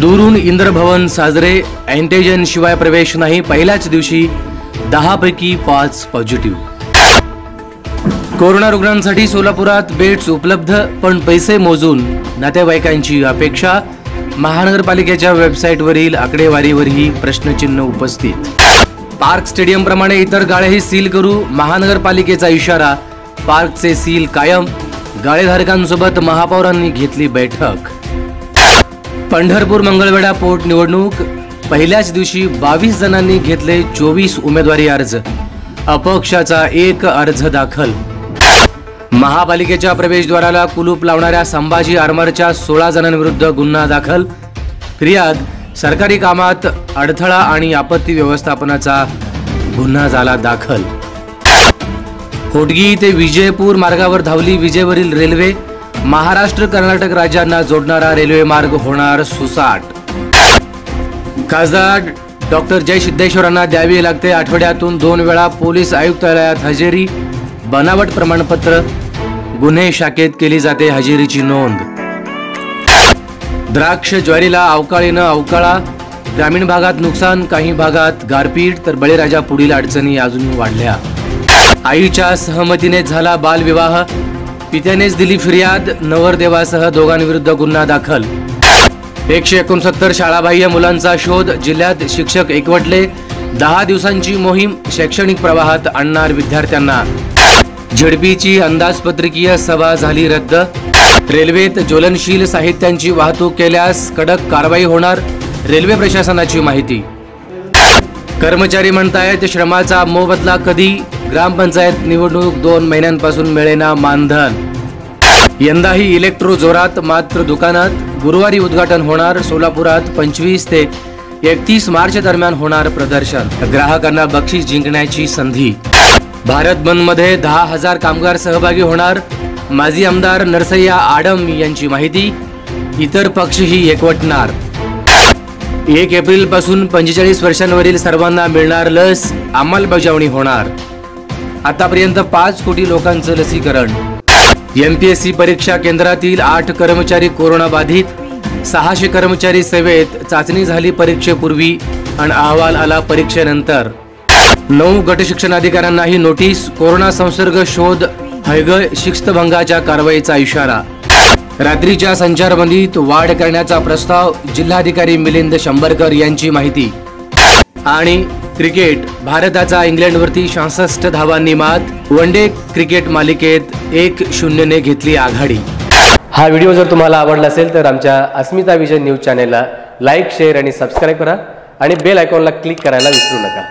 दुरून इंद्रभवन साजरे अँटेजन शिवाय प्रवेश नाही पहिल्याच दिवशी दहा पैकी पाच पॉझिटिव्ह कोरोना रुग्णांसाठी सोलापुरात बेड्स उपलब्ध पण पैसे मोजून नातेवाईकांची अपेक्षा. महानगरपालिकेच्या वेबसाईटवरील आकडेवारीवरही प्रश्नचिन्ह उपस्थित. पार्क स्टेडियमप्रमाणे इतर गाळेही सील करू महानगरपालिकेचा इशारा पार्कचे सील कायम. गाळेधारकांसोबत महापौरांनी घेतली बैठक. पंढरपूर मंगळवेढा पोट निवडणूक. पहिल्याच दिवशी बावीस जणांनी घेतले चोवीस उमेदवारी अर्ज. अपक्षाचा एक अर्ज दाखल. महापालिकेच्या प्रवेशद्वाराला कुलूप लावणाऱ्या संभाजी आर्मरच्या सोळा जणांविरुद्ध गुन्हा दाखल. फिर्याद सरकारी कामात अडथळा आणि आपत्ती व्यवस्थापनाचा गुन्हा झाला दाखल. होटगी ते विजयपूर मार्गावर धावली विजेवरील रेल्वे महाराष्ट्र कर्नाटक राज्यांना जोडणारा रेल्वे मार्ग होणार सुसाट. खासदार डॉक्टर जय सिद्धेश्वरांना द्यावी लागते आठवड्यातून दोन वेळा पोलीस आयुक्तालयात हजेरी. बनावट प्रमाणपत्र गुन्हे शाखेत केली जाते हजेरीची नोंद. द्राक्ष ज्वारीला अवकाळीनं अवकाळा ग्रामीण भागात नुकसान काही भागात गारपीट तर बळीराजा पुढील अडचणी अजून वाढल्या. आईच्या सहमतीने झाला बालविवाह पित्यानेच दिली फिर्याद. नवरदेवासह दोघांविरुद्ध गुन्हा दाखल. एकशे एकोणसत्तर शाळाबाह्य मुलांचा शोध. जिल्ह्यात शिक्षक एकवटले. दहा दिवसांची मोहीम. शैक्षणिक प्रवाहात आणणार विद्यार्थ्यांना. झेडपीची अंदाजपत्रकीय सभा झाली रद्द. रेल्वेत ज्वलनशील साहित्यांची वाहतूक केल्यास कडक कारवाई होणार रेल्वे प्रशासनाची माहिती. कर्मचारी म्हणतायत श्रमाचा मोबदला कधी? ग्रामपंचायत निवडणूक दोन महिन्यांपासून मिळेना मानधन. यंदाही इलेक्ट्रो जोरात मात्र दुकानात गुरुवारी उद्घाटन होणार सोलापुरात पंचवीस ते एकतीस मार्च दरम्यान होणार प्रदर्शन. ग्राहकांना बक्षीस जिंकण्याची संधी. भारत बंदमध्ये दहा हजार कामगार सहभागी होणार. माजी आमदार नरसय्या आडम यांची माहिती. इतर पक्षही एकवटणार. एक एप्रिलपासून पंचेचाळीस वर्षांवरील सर्वांना मिळणार लस. अंमलबजावणी होणार. आतापर्यंत पाच कोटी लोकांचं लसीकरण. एमपीएससी परीक्षा केंद्रातील आठ कर्मचारी कोरोना बाधित सहाशे कर्मचारी सेवेत चाचणी झाली परीक्षेपूर्वी आणि अहवाल आला परीक्षेनंतर. नऊ गट शिक्षणाधिकाऱ्यांनाही नोटीस कोरोना संसर्ग शोध हैगळ शिस्तभंगाच्या कारवाईचा इशारा. रात्रीच्या संचारबंदीत वाढ करण्याचा प्रस्ताव जिल्हाधिकारी मिलिंद शंभरकर यांची माहिती. आणि क्रिकेट भारताचा इंग्लंडवरती सहासष्ट धावांनी मात वन डे क्रिकेट मालिकेत एक शून्यने घेतली आघाडी. हा व्हिडिओ जर तुम्हाला आवडला असेल तर आमच्या अस्मिता विजन न्यूज चॅनेलला लाईक शेअर आणि सबस्क्राईब करा आणि बेल आयकॉनला क्लिक करायला विसरू नका.